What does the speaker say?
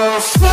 will